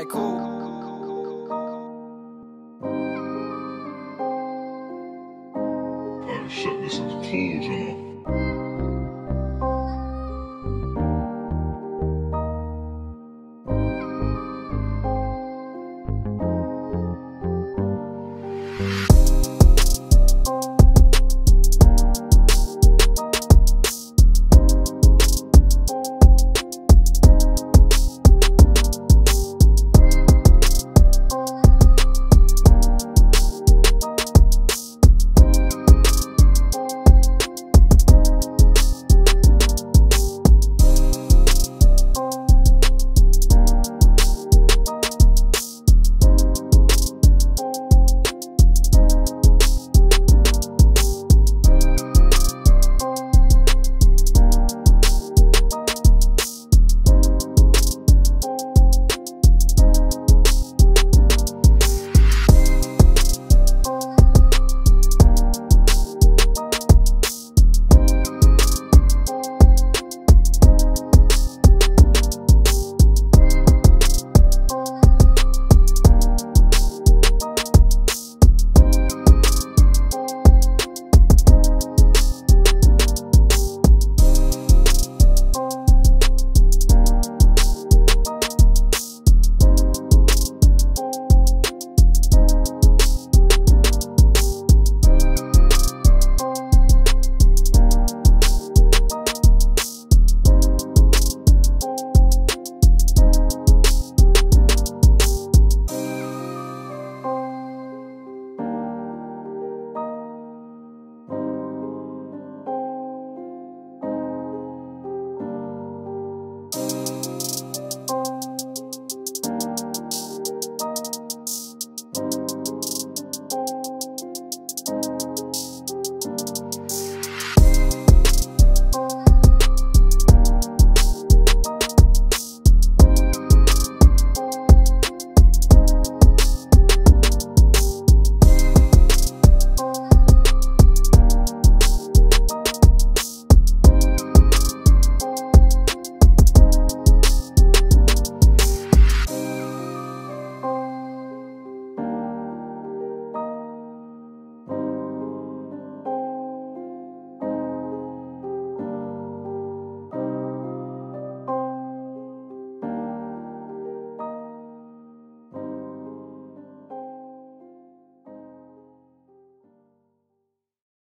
Alright, cool. Oh, shit, this is cool, you know.